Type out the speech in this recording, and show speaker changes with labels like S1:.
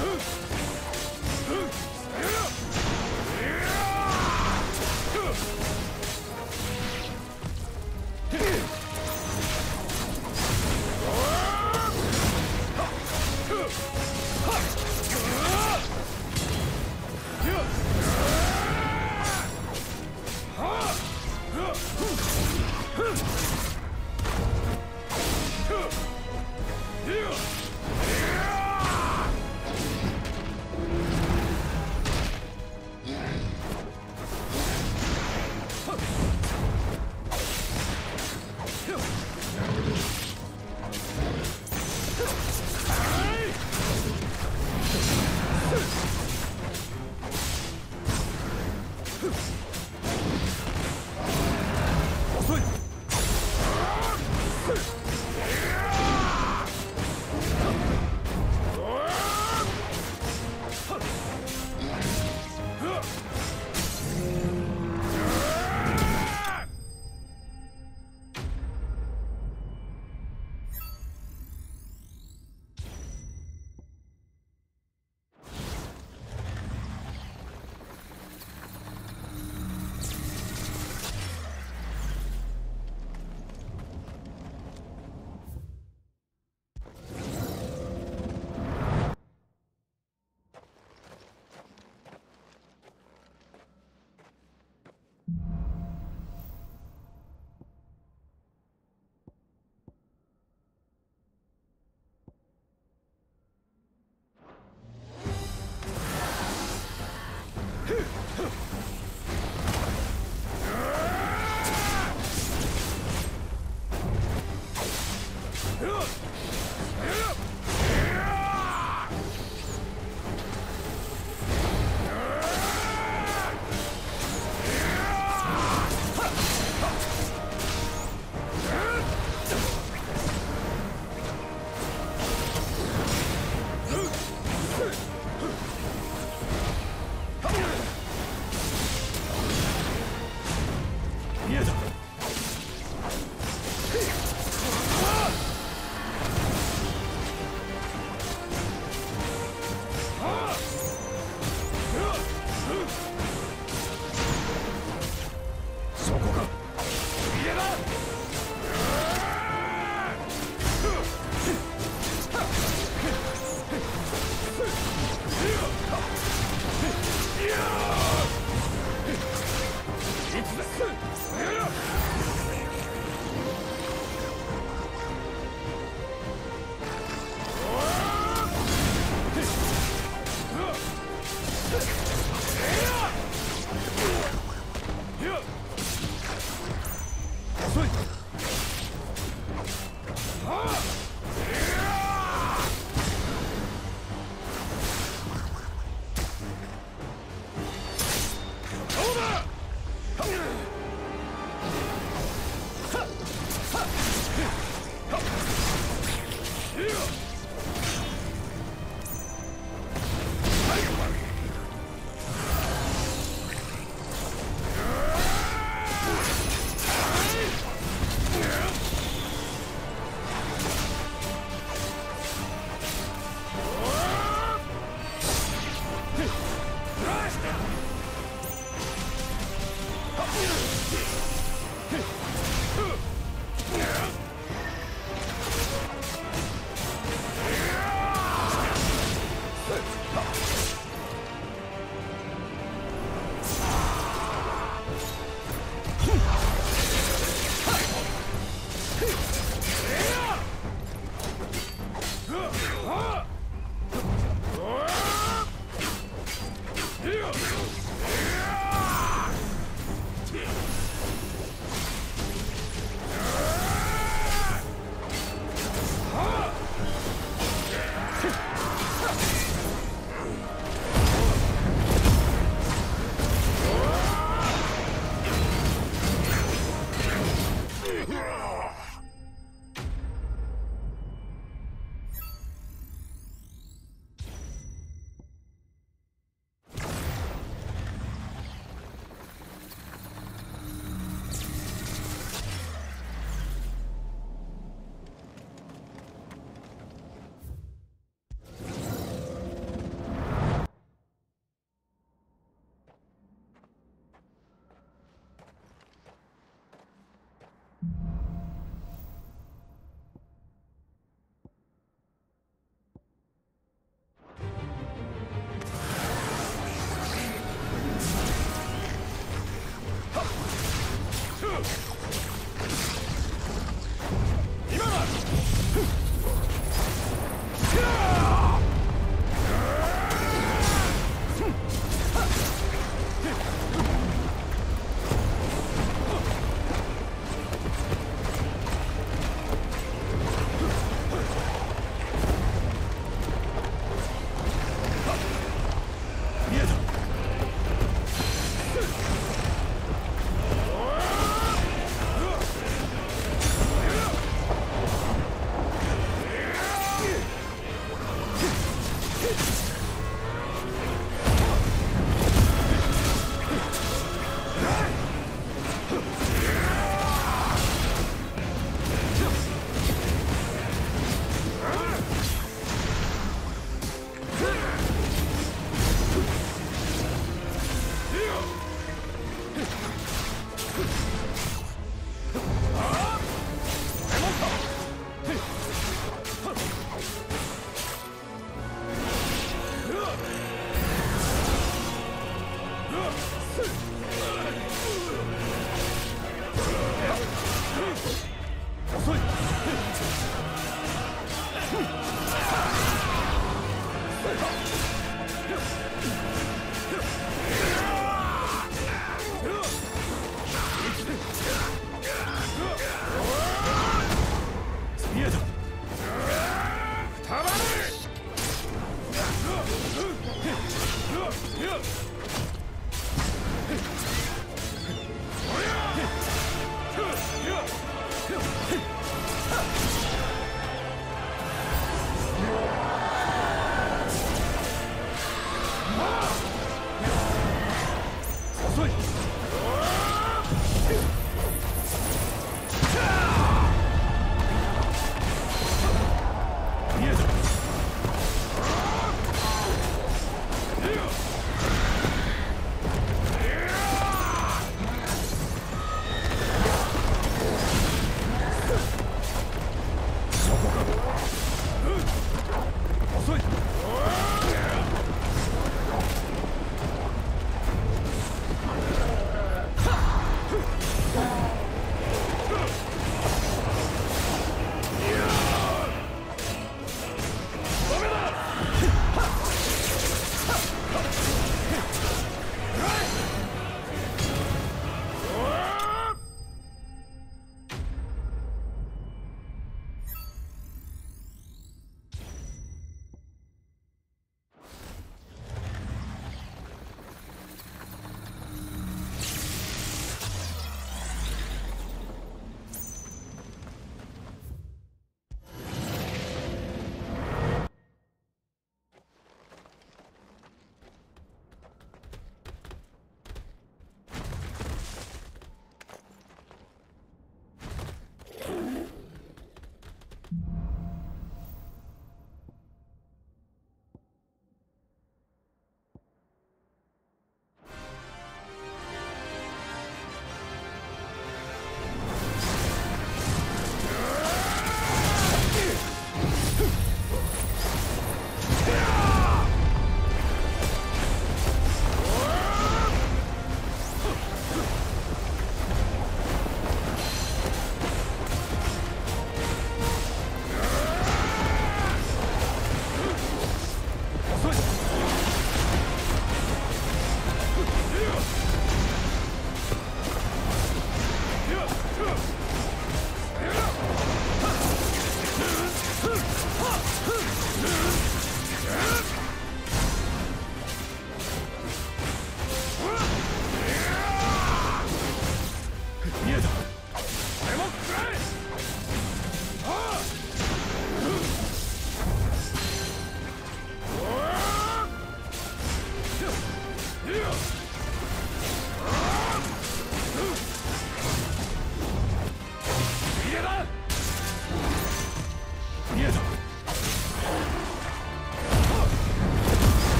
S1: Huh? Huh? たまら